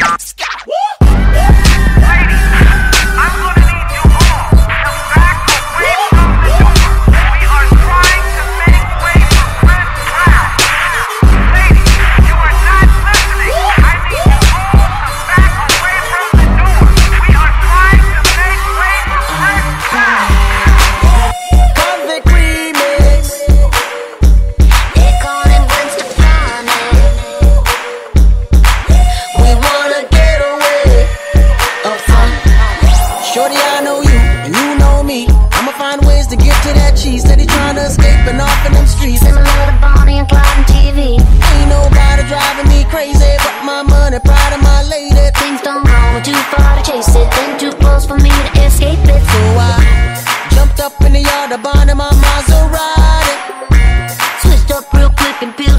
Convict Shorty, I know you, and you know me. I'ma find ways to get to that cheese. Steady trying to escape and off in them streets. Similar to Bonnie and Clyde on TV. Ain't nobody driving me crazy, but my money, pride of my lady. Things don't go too far to chase it. Then too close for me to escape it. So I jumped up in the yard, abandoned my Maserati. Switched up real quick and peeled